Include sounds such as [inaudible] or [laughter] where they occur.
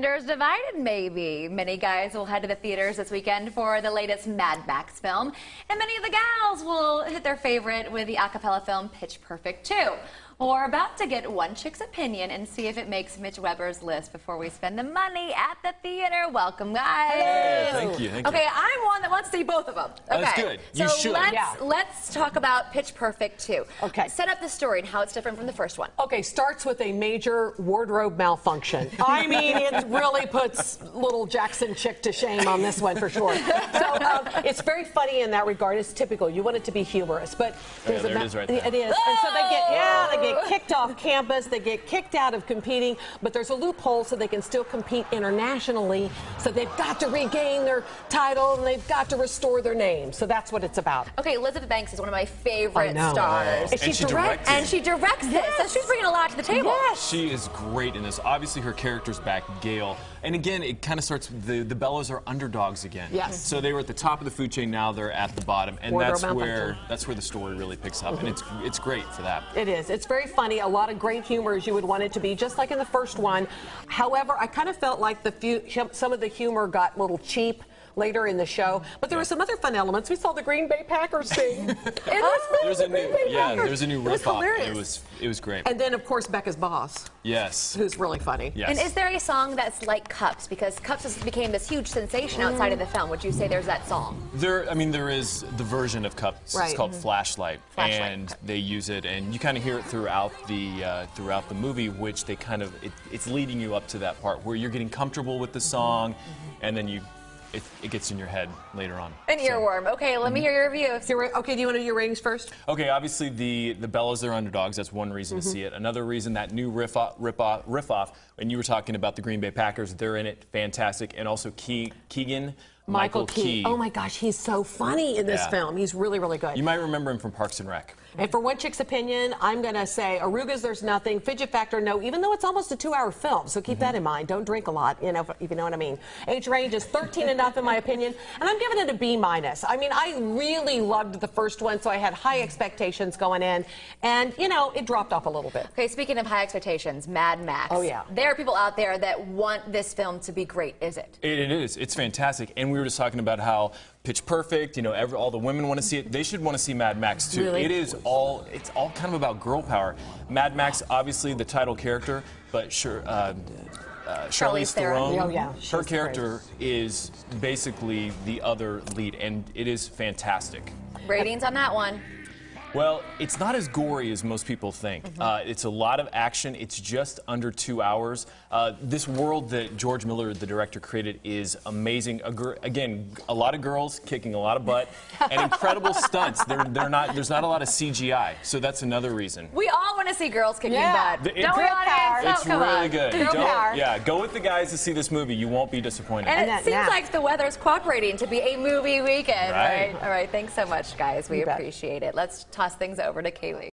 Divided, maybe. Many guys will head to the theaters this weekend for the latest Mad Max film, and many of the gals will hit their favorite with the a cappella film Pitch Perfect 2. Well, we're about to get one chick's opinion and see if it makes Mitch Weber's list before we spend the money at the theater. Welcome, guys. Hey, thank you, thank you. okay, I'm one that wants to see both of them. Okay. That's good. You so should. Let's, Yeah. let's talk about Pitch Perfect 2. Okay. Set up the story and how it's different from the first one. Okay, starts with a major wardrobe malfunction. I mean, it really puts little Jackson chick to shame on this one for sure. So um, it's very funny in that regard. It's typical. You want it to be humorous, but there's there a it is right there. It is, and so they get yeah, they get kicked off campus. They get kicked out of competing, but there's a loophole so they can still compete internationally. So they've got to regain their title and they've got to restore their name. So that's what it's about. Okay, Elizabeth Banks is one of my favorite I know. stars. And she she direct- And she directs this, so she's bringing a lot to the table. Yes. She is great in this. Obviously, her character's back, Gail. And again, it kind of starts. The the Bellas are underdogs again. Yes. So they were at the top of the food chain. Now they're at the bottom, and Wardrobe that's where that's where the story really picks up, and it's it's great for that. It is. It's very funny. A lot of great humor as you would want it to be, just like in the first one. However, I kind of felt like the few, some of the humor got a little cheap later in the show, but there were some other fun elements. We saw the Green Bay Packers sing. [laughs] There's a new yeah. There's a new It was riff off. It was it was great. And then, of course, Beca's boss, yes. who's really funny. Yes. And is there a song that's like Cups? Because Cups has became this huge sensation outside of the film. Would you say there's that song? There, I mean, there is the version of Cups. Right. It's called Flashlight, Flashlight, and they use it, and you kind of hear it throughout the uh, throughout the movie, which they kind of it, it's leading you up to that part where you're getting comfortable with the song, and then you it, it gets in your head later on. An So- earworm. Okay, let me hear your review. Okay, do you want to do your ratings first? Okay, obviously the the Bellas are underdogs. That's one reason Mm-hmm. to see it. Another reason that new riff off, rip off, riff off. And you were talking about the Green Bay Packers. They're in it, fantastic. And also Ke- Keegan Michael, Key. Oh my gosh, he's so funny in this Yeah. film. He's really, really good. You might remember him from Parks and Rec. And for one chick's opinion, I'm going to say Arugas, there's nothing. Fidget factor, no, even though it's almost a two hour film. So keep that in mind. Don't drink a lot, you know, if you know what I mean. Age range is 13 enough, in my opinion. And I'm giving it a B minus. I mean, I really loved the first one, so I had high expectations going in. And, you know, it dropped off a little bit. Okay, speaking of high expectations, Mad Max. Oh, yeah. There are people out there that want this film to be great, is it? It, it is. It's fantastic. And we were just talking about how Pitch Perfect, you know, every, all the women want to see it. They should want to see Mad Max too. Really? It is all. It's all kind of about girl power. Mad Max, obviously the title character, but sure. Uh, uh, Charlize Charlize Theron. Theron, Oh, yeah, her she's character is basically the other lead, and it is fantastic. Ratings on that one. Well, it's not as gory as most people think. Mm-hmm. Uh, it's a lot of action. It's just under two hours. Uh, this world that George Miller, the director, created is amazing. A again, a lot of girls kicking a lot of butt and incredible [laughs] stunts. They're, they're not, there's not a lot of CGI, so that's another reason. We all want to see girls kicking Yeah. butt. The- Don't we, Girl audience? Power. It's come really on. good. Girl Don't- power. yeah, go with the guys to see this movie. You won't be disappointed. And it seems nap. like the weather's cooperating to be a movie weekend, Right. right? All right, thanks so much, guys. We You bet. appreciate it. Let's toss things over to Kaylee.